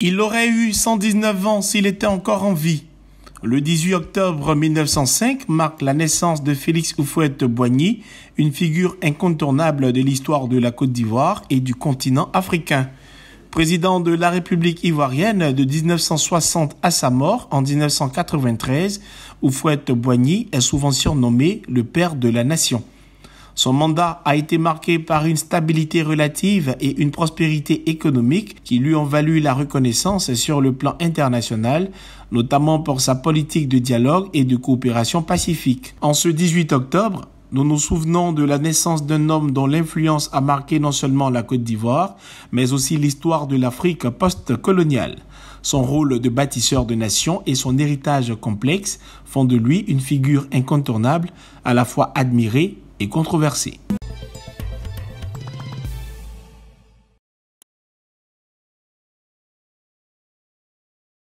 Il aurait eu 119 ans s'il était encore en vie. Le 18 octobre 1905 marque la naissance de Félix Houphouët-Boigny, une figure incontournable de l'histoire de la Côte d'Ivoire et du continent africain. Président de la République ivoirienne de 1960 à sa mort en 1993, Houphouët-Boigny est souvent surnommé le père de la nation. Son mandat a été marqué par une stabilité relative et une prospérité économique qui lui ont valu la reconnaissance sur le plan international, notamment pour sa politique de dialogue et de coopération pacifique. En ce 18 octobre, nous nous souvenons de la naissance d'un homme dont l'influence a marqué non seulement la Côte d'Ivoire, mais aussi l'histoire de l'Afrique post-coloniale. Son rôle de bâtisseur de nations et son héritage complexe font de lui une figure incontournable, à la fois admirée et controversé.